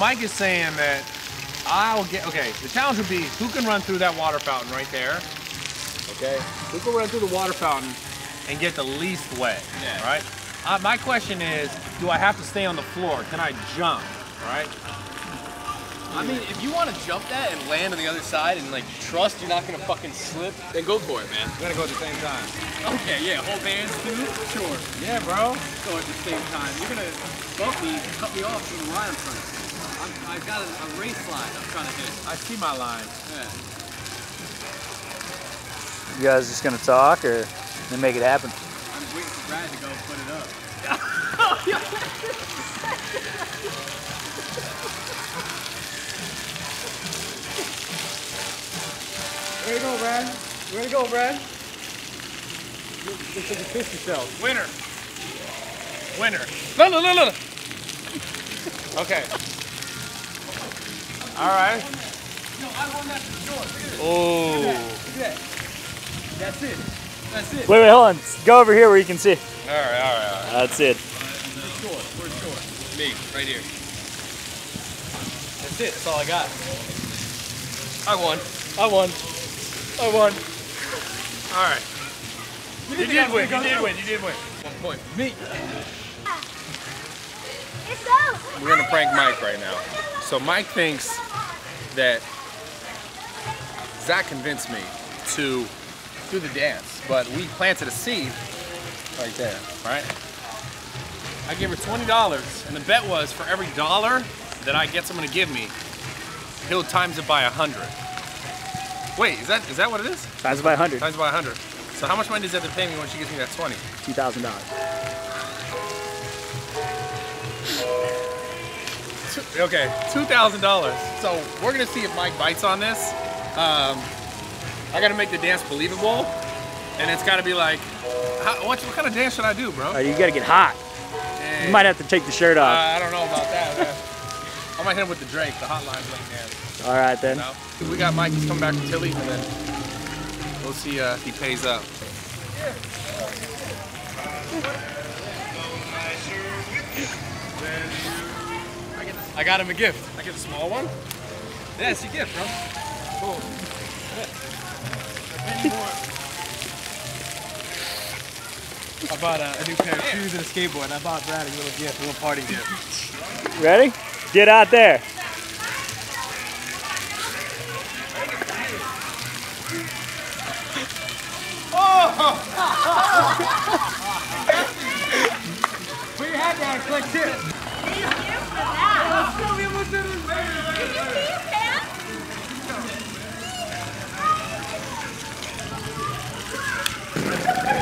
Mike is saying that I'll get, okay, the challenge would be who can run through that water fountain right there, okay? Who can run through the water fountain and get the least wet, Yeah. right? Uh, my question is, do I have to stay on the floor? Can I jump, right? I mean, if you want to jump that and land on the other side and like trust you're not gonna fucking slip, then go for it, man. We're gonna go at the same time. Okay, yeah, hold hands too. Sure. Yeah, bro. Go at the same time. You're gonna bump me, cut me off from the line in front of me. I'm, I've got a, a race line I'm trying to hit. I see my line. Yeah. You guys just gonna talk or then make it happen? I'm waiting for Brad to go put it up. Way to go, Brad. Looks like you pissed yourself. Winner. Winner. No, no, no, no. Okay. All right. No, I won that for sure. Look at this. Oh. Look at that. That's it. That's it. Wait, wait, hold on. Go over here where you can see. All right, all right, all right. That's it. Where's score? Where's score? Me, right here. That's it. That's all I got. I won. I won. I won. All right. You did win. You did win. You did win. One point. Me. It's so. We're gonna prank Mike right now. So Mike thinks that Zach convinced me to do the dance, but we planted a seed right there, right? I gave her twenty dollars, and the bet was for every dollar that I get someone to give me, he'll times it by a hundred. Wait, is that is that what it is? Times by 100. Times by a hundred. So how much money does that have to pay me when she gives me that twenty? $2,000. Okay, two thousand dollars. So we're gonna see if Mike bites on this. Um, I gotta make the dance believable, and it's gotta be like, how, what, what kind of dance should I do, bro? Right, you gotta get hot. Eh, You might have to take the shirt uh, off. I don't know about that. man. I might hit him with the Drake, the hotline bling dance. All right then. No, we got Mike. He's coming back from Tilly, and then we'll see uh, if he pays up. I got him a gift. I get a small one. Yeah, it's your gift, bro. Cool. I bought a, a new pair of shoes and a skateboard. And I bought Brad a little gift, a little party gift. Ready? Get out there. Put your hat down and click tip. Thank you for that. Did you see his pants?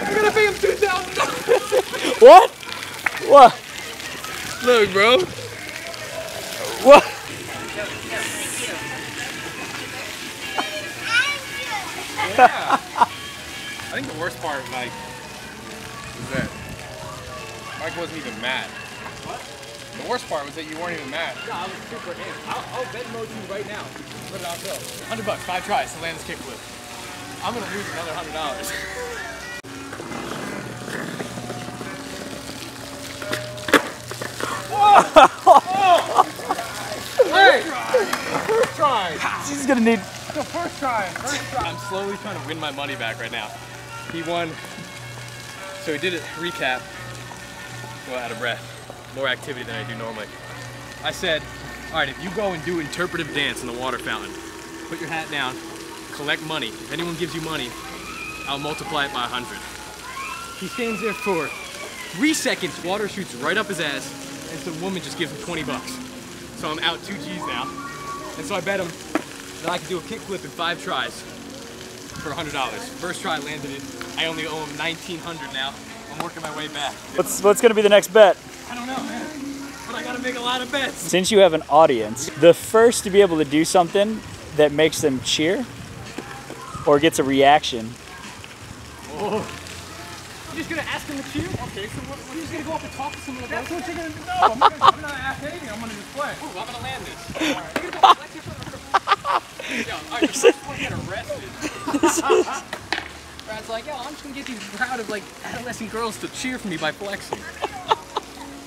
You're gonna pay him two thousand. What? What? Look, bro. What? I think the worst part, Mike, was that Mike wasn't even mad. What? The worst part was that you weren't even mad. No, I was super in. I'll, I'll Venmo you right now. Put it on bill. Hundred bucks, five tries to land this kickflip. I'm gonna lose another hundred dollars. Hey! First try! She's gonna need. The first try! First try! I'm slowly trying to win my money back right now. He won. So he did a recap. Well, out of breath. More activity than I do normally. I said, all right, if you go and do interpretive dance in the water fountain, put your hat down, collect money. If anyone gives you money, I'll multiply it by 100. He stands there for three seconds, water shoots right up his ass, and some woman just gives him 20 bucks. So I'm out two G's now. And so I bet him that I can do a kickflip in five tries for $100. First try landed it. I only owe him 1900 now. I'm working my way back. What's what's gonna be the next bet? I don't know, man. But I gotta make a lot of bets. Since you have an audience, the first to be able to do something that makes them cheer or gets a reaction. Oh. You're just gonna ask him to cheer? Okay, so what, what, you're just gonna go up and talk to someone about That's what you're gonna do. No, I'm, gonna, I'm not asking anything. I'm gonna just play. Ooh, I'm gonna land this. Alright, you're gonna go flex your foot. Yo, alright, the first one get arrested. Brad's like, yo, I'm just gonna get these crowd of like adolescent girls to cheer for me by flexing.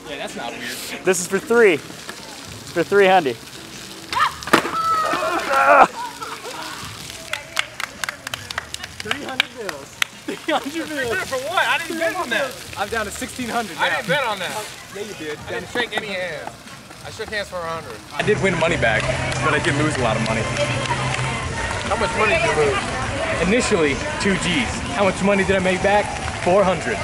yeah, that's not weird. This is for three. for three hundred. Three hundred bills. For what? I didn't bet on that. I'm down to 1600 I didn't bet on that. Yeah, you did. I didn't shake any hands. I shook hands for a hundred. I did win money back, but I did lose a lot of money. How much money did you lose? Initially, two G's. How much money did I make back? 400.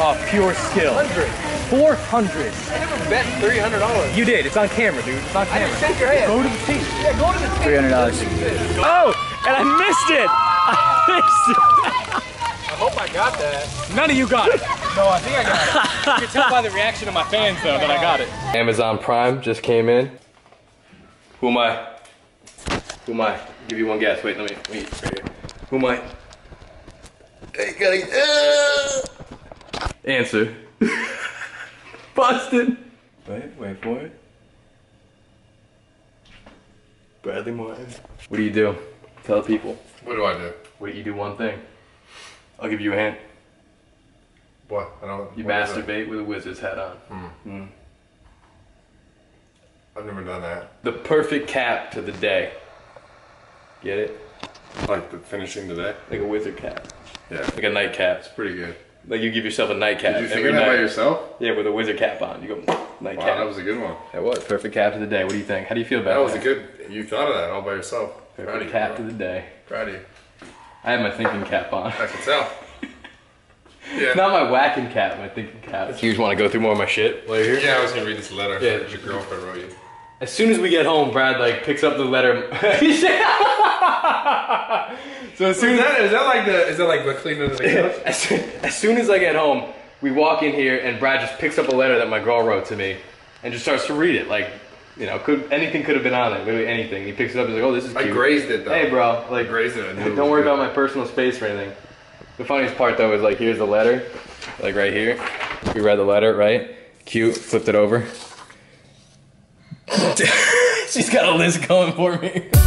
Off pure skill. Four hundred. Four hundred. I never bet three hundred dollars. You did. It's on camera, dude. It's on camera. Shake your hand. Go to the tape. Yeah, go to the $300. Oh, and I missed it. I missed it. I hope I got that. None of you got it. No, I think I got it. You can tell by the reaction of my fans, though, that I got it. Amazon Prime just came in. Who am I? Who am I? Give you one guess. Wait, let me. Let me right here. Who am I? Hey, gotta, uh, Answer. Busted. Wait, wait for it. Bradley Martyn. What do you do? Tell the people. What do I do? What do you do? One thing. I'll give you a hint. What? I don't. You what is it? masturbate with a wizard's hat on. I've never done that. The perfect cap to the day. Get it? Like the finishing today. Like a wizard cap. Yeah. Like a nightcap. It's pretty good. Like you give yourself a nightcap. Did you every figure that by yourself? Yeah, with a wizard cap on. You go nightcap. Wow, that was a good one. That was perfect cap to the day. What do you think? How do you feel about That That was a good. You thought of that all by yourself. Proud of perfect you, cap bro. to the day. Proud of you. I have my thinking cap on. I can tell. Yeah. Not my whacking cap, my thinking cap. You just want to go through more of my shit while you're here? Yeah, I was gonna read this letter Yeah. that your girlfriend wrote you. As soon as we get home, Brad like picks up the letter. so as soon Is as that, is that like the is that like the cleaning of the couch? as, soon, as soon as I get home, we walk in here and Brad just picks up a letter that my girl wrote to me and just starts to read it. Like, you know, could anything could have been on it, literally anything. He picks it up, he's like, "Oh, this is Cute. I grazed it though. Hey, bro, I like, grazed it. I don't was worry good. about my personal space or anything. The funniest part though is like, here's the letter, like right here. We read the letter, right? Cute. Flipped it over. She's got a list going for me.